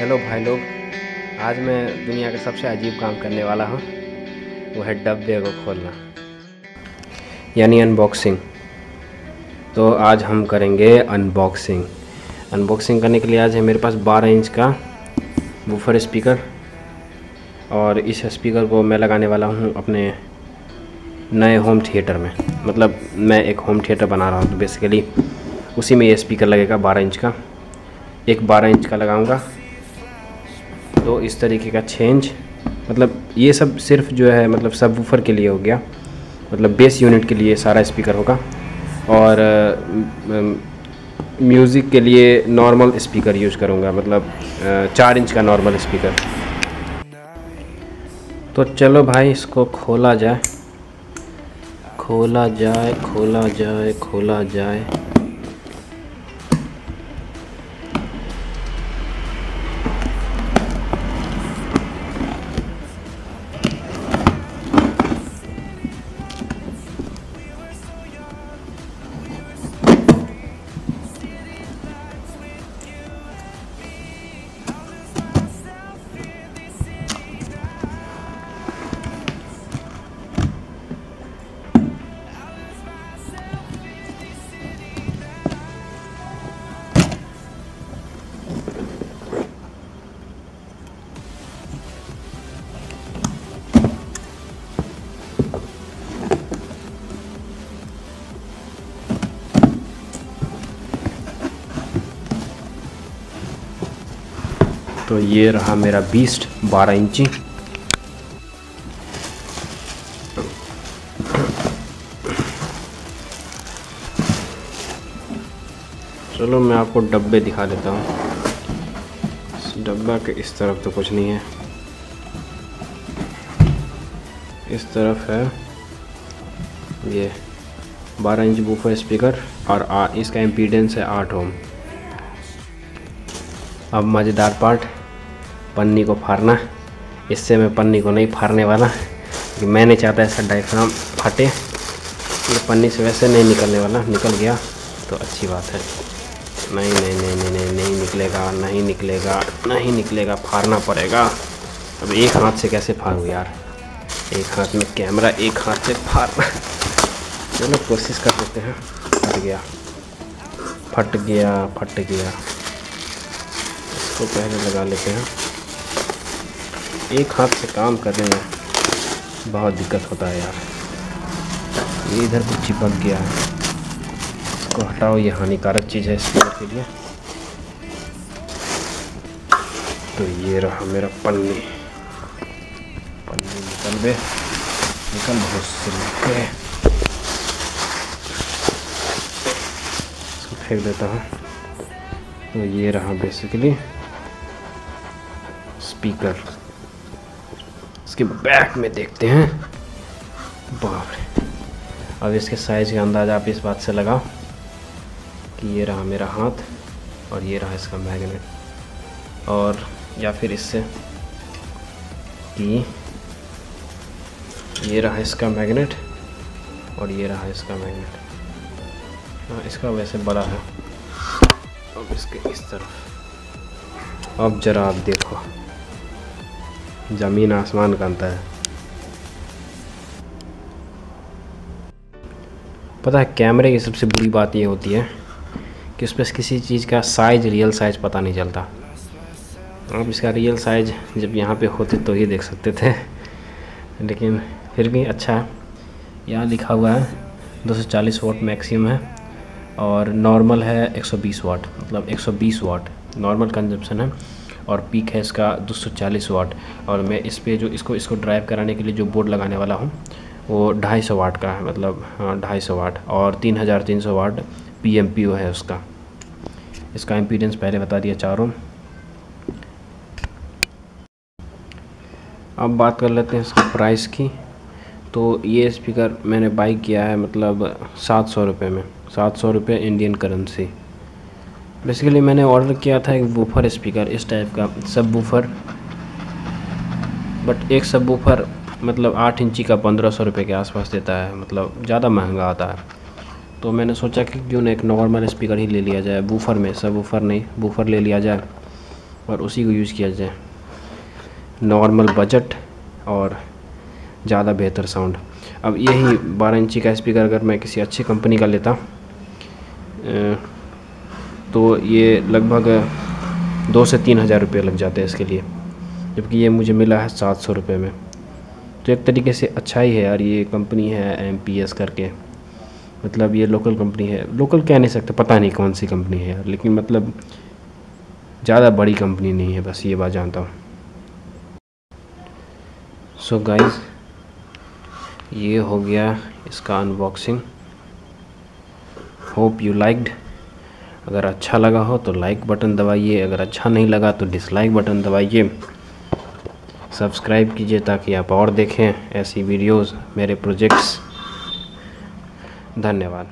Hello भाई लोग, आज मैं दुनिया का सबसे अजीब काम करने वाला हूँ, वो है डब्बे को खोलना, यानी अनबॉक्सिंग तो आज हम करेंगे अनबॉक्सिंग अनबॉक्सिंग करने के लिए आज है मेरे पास 12 इंच का वूफर स्पीकर और इस स्पीकर को मैं लगाने वाला हूँ अपने नए होम थिएटर में। मतलब मैं एक होम थिएटर बना रहा हूँ तो बेसिकली उसी में ये स्पीकर लगेगा 12 इंच का। एक 12 इंच का लगाऊँगा। तो इस तरीके का चेंज मतलब ये सब सिर्फ़ जो है मतलब सब वूफर के लिए हो गया। मतलब बेस यूनिट के लिए सारा स्पीकर होगा। और म्यूज़िक के लिए नॉर्मल स्पीकर यूज़ करूँगा। मतलब चार इंच का नॉर्मल स्पीकर तो चलो भाई, इसको खोला जाए। खोला जाए खोला जाए खोला जाए। तो ये रहा मेरा बीस्ट 12 इंची। चलो मैं आपको डब्बे दिखा देता हूँ। डब्बा के इस तरफ़ तो कुछ नहीं है। इस तरफ़ है ये 12 इंच बूफर स्पीकर और आ, इसका इम्पीडेंस है आठ ओम। अब मज़ेदार पार्ट पन्नी को फाड़ना। इससे मैं पन्नी को नहीं फाड़ने वाला। कि मैं नहीं चाहता ऐसा डायफ्राम फटे। ये पन्नी से वैसे नहीं निकलने वाला, निकल गया। तो अच्छी बात है। नहीं नहीं नहीं नहीं नहीं नहीं निकलेगा नहीं निकलेगा नहीं निकलेगा, फाड़ना पड़ेगा। अब एक हाथ से कैसे फाड़ूँ यार? एक हाथ में कैमरा, एक हाथ से फाड़ना चलो, कोशिश कर लेते हैं। फट गया। फट गया फट गया। इसको पहले लगा लेते हैं। एक हाथ से काम करने में बहुत दिक्कत होता है यार। ये इधर कुछ चिपक गया है। इसको हटाओ, ये हानिकारक चीज़ है स्पीकर के लिए। तो ये रहा मेरा पन्नी। पन्नी निकल बे निकल बहुत से इसको फेंक देता हूँ। तो ये रहा बेसिकली स्पीकर इसके बैक में देखते हैं। बाप रे। अब इसके साइज़ का अंदाज़ आप इस बात से लगाओ कि ये रहा मेरा हाथ और ये रहा इसका मैग्नेट और या फिर इससे कि ये रहा इसका मैग्नेट और ये रहा इसका मैग्नेट हाँ इसका वैसे बड़ा है। अब इसके इस तरफ़। अब ज़रा आप देखो। ज़मीन आसमान का अंतर है। पता है, कैमरे की सबसे बुरी बात ये होती है कि उस पर किसी चीज़ का साइज़ रियल साइज़ पता नहीं चलता। आप इसका रियल साइज़ जब यहाँ पे होते तो ही देख सकते थे। लेकिन फिर भी अच्छा है। यहाँ लिखा हुआ है 240 वाट मैक्सिमम है और नॉर्मल है 120 वाट मतलब 120 वाट। नॉर्मल कंजप्शन है। और पीक है इसका 240 वाट और मैं इस पर जो इसको इसको ड्राइव कराने के लिए जो बोर्ड लगाने वाला हूँ, वो 250 वाट का है मतलब हाँ ढाई वाट और 3300 watt P M P O है उसका। इसका इम्पीडेंस पहले बता दिया चारों। अब बात कर लेते हैं इसका प्राइस की। तो ये स्पीकर मैंने बाई किया है मतलब सात सौ रुपये में। सात सौ रुपये इंडियन करेंसी बेसिकली मैंने ऑर्डर किया था एक वूफर स्पीकर इस टाइप का सब वूफर बट एक सब वूफर मतलब आठ इंची का पंद्रह सौ रुपये के आसपास देता है मतलब ज़्यादा महँगा आता है। तो मैंने सोचा कि क्यों ना एक नॉर्मल स्पीकर ही ले लिया जाए बूफर में सब बूफर नहीं बूफर ले लिया जाए और उसी को यूज़ किया जाए। नॉर्मल बजट और ज़्यादा बेहतर साउंड अब यही बारह इंची का स्पीकर अगर मैं किसी अच्छी कंपनी का लेता तो ये लगभग दो से तीन हज़ार रुपये लग जाते हैं इसके लिए, जबकि ये मुझे मिला है सात सौ रुपये में। तो एक तरीके से अच्छा ही है यार, ये कंपनी है एम पी एस करके। मतलब ये लोकल कंपनी है। लोकल कह नहीं सकते, पता नहीं कौन सी कंपनी है यार, लेकिन मतलब ज़्यादा बड़ी कंपनी नहीं है, बस ये बात जानता हूँ। सो so गाइस ये हो गया इसका अनबॉक्सिंग होप यू लाइक्ड अगर अच्छा लगा हो तो लाइक बटन दबाइए, अगर अच्छा नहीं लगा तो डिसलाइक बटन दबाइए। सब्सक्राइब कीजिए ताकि आप और देखें ऐसी वीडियोस मेरे प्रोजेक्ट्स धन्यवाद।